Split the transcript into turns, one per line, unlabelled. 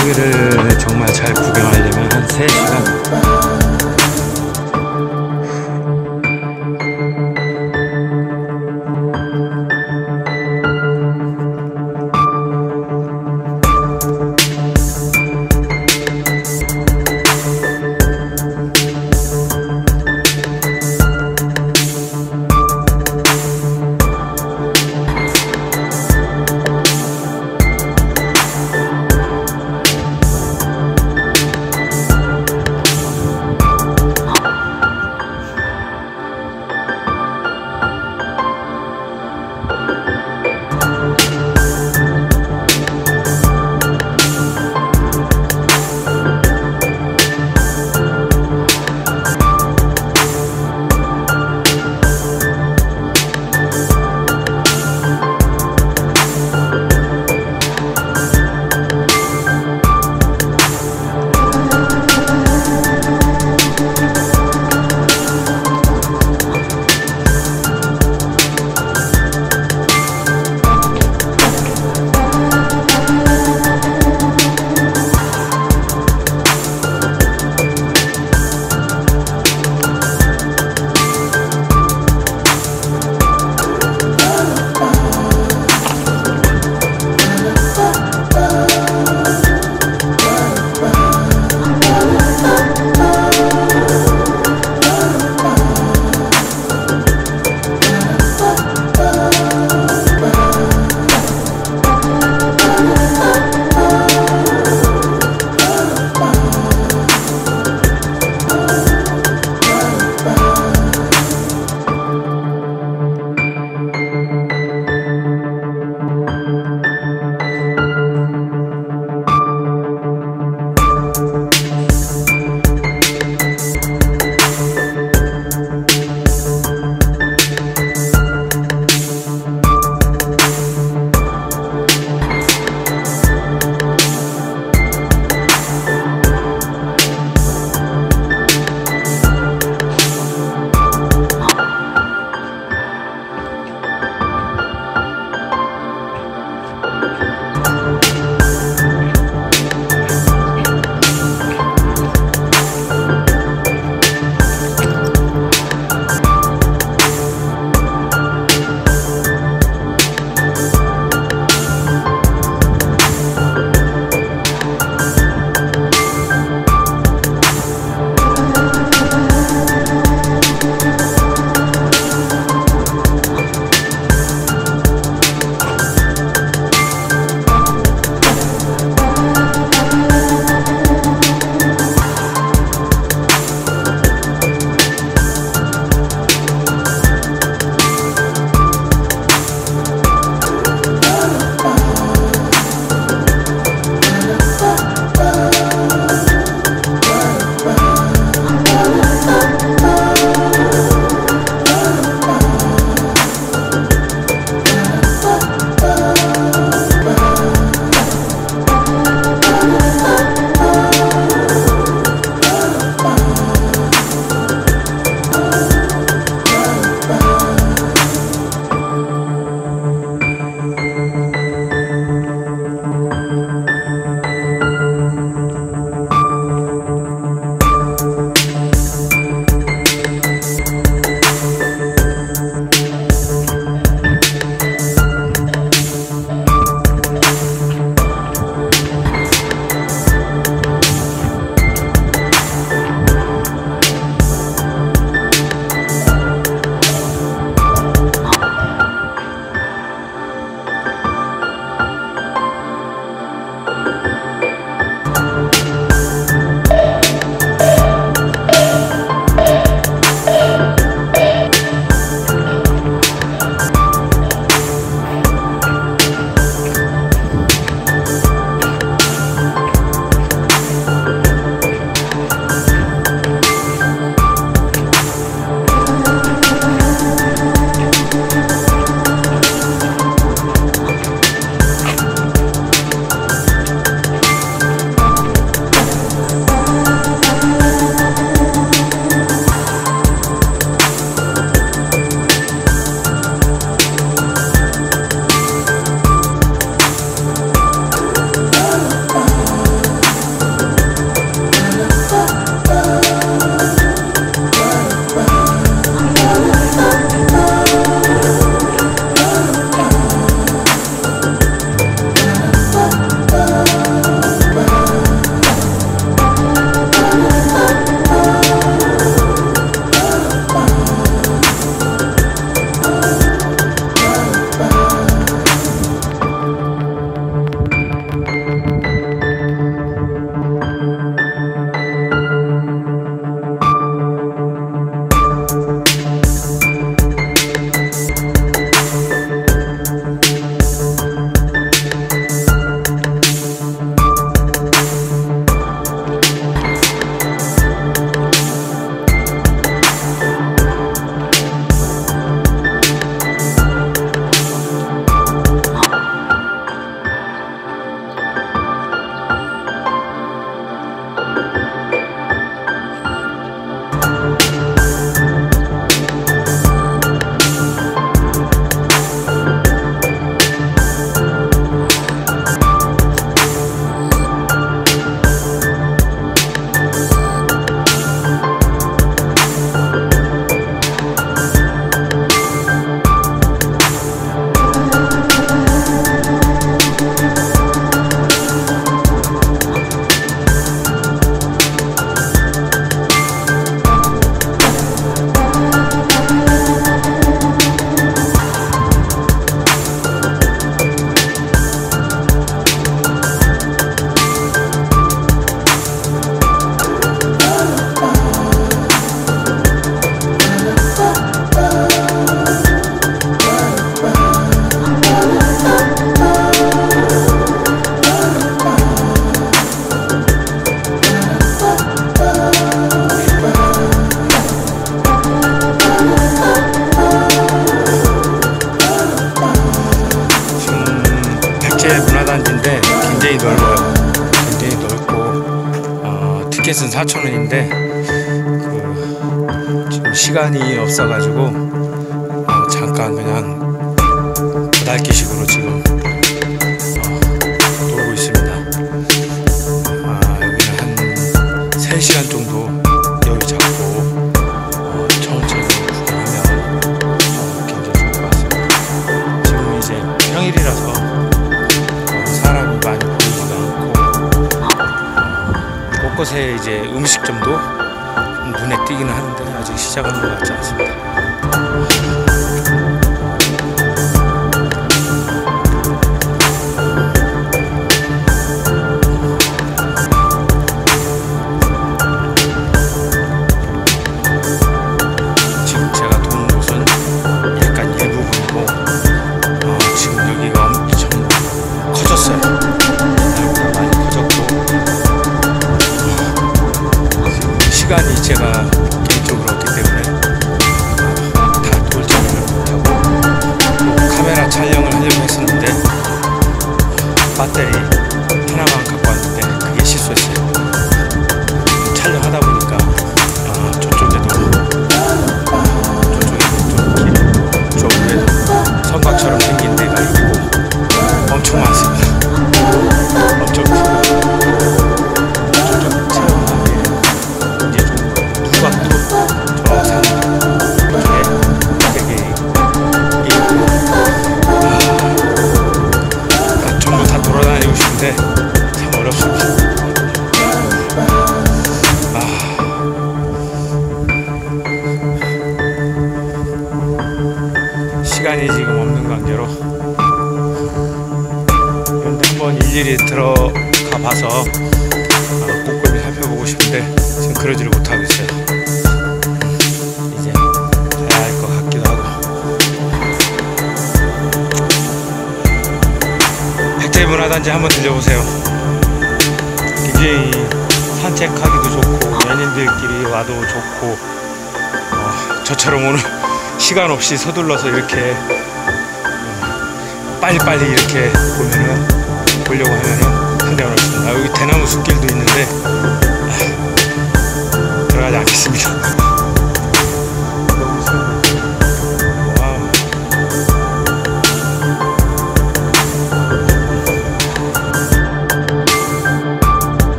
여기를 정말 잘 구경하려면 한 3시간 티켓은 4,000원인데 그 지금 시간이 없어가지고 어, 잠깐 그냥 배달기식으로 지금 제가 개인적으로 없기 때문에 어, 다 돌지를 못하고 또 카메라 촬영을 하려고 했었는데 배터리 하나만 갖고 왔는데 그게 실수했어요. 촬영하다 보니까 어, 저쪽에도 저쪽에 좀 그래도 성곽처럼 시간이 지금 없는 관계로 한번 일일이 들어가 봐서 어, 꼼꼼히 살펴보고 싶은데 지금 그러지를 못하고 있어요. 이제 가야 할 것 같기도 하고 백제 문화단지 한번 들려보세요. 굉장히 산책하기도 좋고 연인들끼리 와도 좋고 어, 저처럼 오늘 시간 없이 서둘러서 이렇게 음, 빨리빨리 이렇게 보면은 보려고 하면은 상대가 어렵습니다. 여기 대나무 숲길도 있는데 아, 들어가지 않겠습니다.